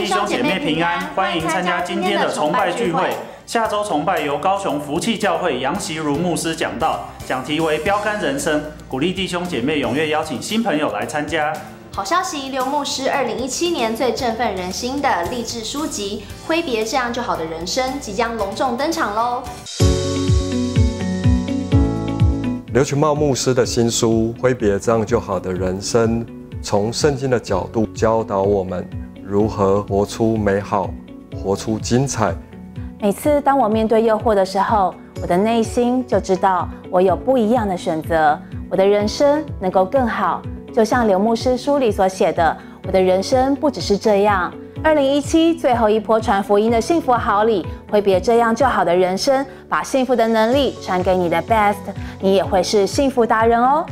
位弟兄姐妹平安，欢迎参加今天的崇拜聚会。下周崇拜由高雄福气教会杨习如牧师讲道，讲题为标杆人生，鼓励弟兄姐妹踊跃邀请新朋友来参加。好消息，刘牧师二零一七年最振奋人心的励志书籍《挥别这样就好的人生》即将隆重登场喽！刘群茂牧师的新书《挥别这样就好的人生》，从圣经的角度教导我们如何活出美好，活出精彩。每次当我面对诱惑的时候，我的内心就知道我有不一样的选择，我的人生能够更好。就像刘牧师书里所写的，我的人生不只是这样。二零一七最后一波传福音的幸福好礼，挥别这样就好的人生，把幸福的能力传给你的 best，你也会是幸福达人哦。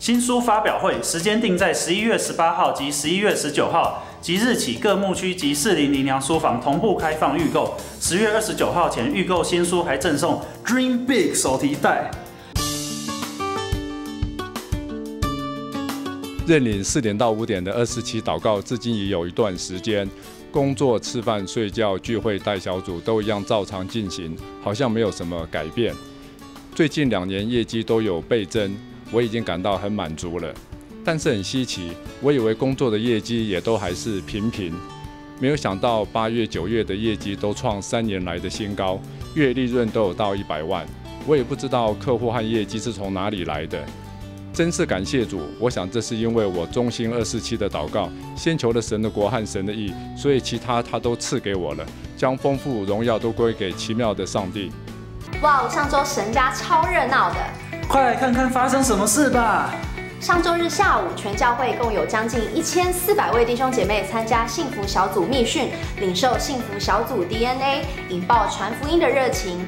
新书发表会时间定在十一月十八号及十一月十九号，即日起各牧区及四零零粮书房同步开放预购。十月二十九号前预购新书还赠送 Dream Big 手提袋。认领四点到五点的二十七祷告，至今已有一段时间。工作、吃饭、睡觉、聚会、带小组都一样照常进行，好像没有什么改变。最近两年业绩都有倍增，我已经感到很满足了。但是很稀奇，我以为工作的业绩也都还是平平，没有想到八月、九月的业绩都创三年来的新高，月利润都有到一百万。我也不知道客户和业绩是从哪里来的。真是感谢主！我想这是因为我忠心二四七的祷告，先求了神的国和神的意，所以其他他都赐给我了，将丰富荣耀都归给奇妙的上帝。哇，上周神家超热闹的，快来看看发生什么事吧！上周日下午，全教会共有将近一千四百位弟兄姐妹参加幸福小组密训，领受幸福小组 DNA，引爆传福音的热情。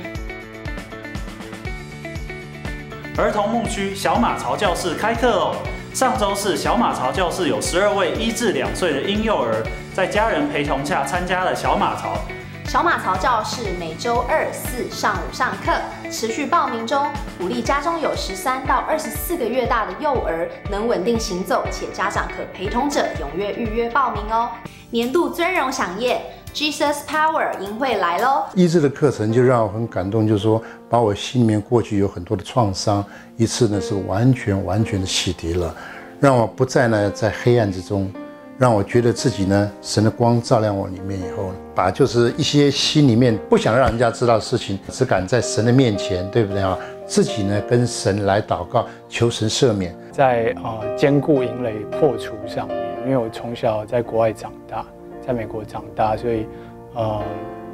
儿童牧区小马槽教室开课哦！上周四，小马槽教室有十二位一至两岁的婴幼儿，在家人陪同下参加了小马槽。小马槽教室每周二四上午上课，持续报名中，鼓励家中有十三到二十四个月大的幼儿能稳定行走，且家长可陪同者踊跃预约报名哦。年度尊荣响宴。Jesus Power 营会来喽！医治的课程就让我很感动，就是说把我心里面过去有很多的创伤，一次呢是完全完全的洗涤了，让我不再呢在黑暗之中，让我觉得自己呢神的光照亮我里面以后，把就是一些心里面不想让人家知道的事情，只敢在神的面前，对不对啊？自己呢跟神来祷告，求神赦免，在啊坚固营垒破除上面，因为我从小在国外长大。在美国长大，所以，呃，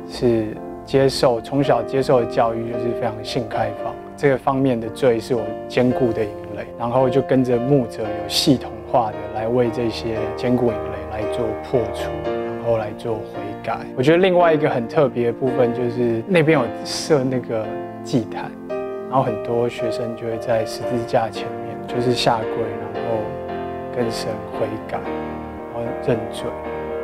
是接受从小接受的教育就是非常性开放这个方面的罪是我坚固的营垒，然后就跟着牧者有系统化的来为这些坚固营垒来做破除，然后来做悔改。我觉得另外一个很特别的部分就是那边有设那个祭坛，然后很多学生就会在十字架前面就是下跪，然后跟神悔改，然后认罪。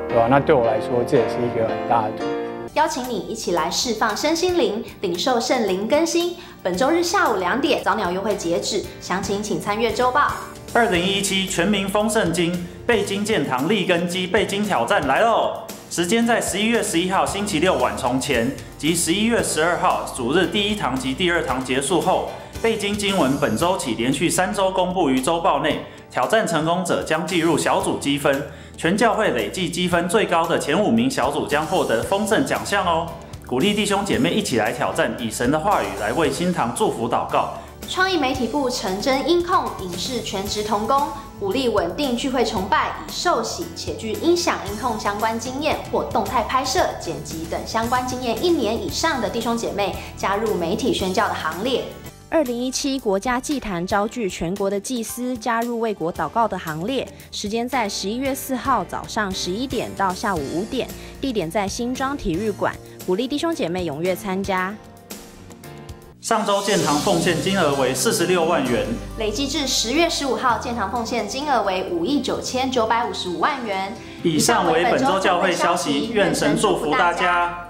对吧？那对我来说，这也是一个很大的突破。邀请你一起来释放身心灵，领受圣灵更新。本周日下午两点，早鸟优惠截止，详情请参阅周报。二零一七全民丰盛经背经建堂立根基背经挑战来喽！时间在十一月十一号星期六晚从前及十一月十二号主日第一堂及第二堂结束后，背经经文本周起连续三周公布于周报内。挑战成功者将计入小组积分，全教会累计积分最高的前五名小组将获得丰盛奖项哦！鼓励弟兄姐妹一起来挑战，以神的话语来为新堂祝福祷告。创意媒体部陈真音控影视全职同工，鼓励稳定聚会崇拜，以受洗且具音响音控相关经验或动态拍摄、剪辑等相关经验一年以上的弟兄姐妹加入媒体宣教的行列。二零一七国家祭坛招聚全国的祭司加入为国祷告的行列，时间在十一月四号早上十一点到下午五点，地点在新庄体育馆，鼓励弟兄姐妹踊跃参加。上周建堂奉献金额为四十六万元，累计至十月十五号建堂奉献金额为五亿九千九百五十五万元。以上为本周教会消息，愿神祝福大家。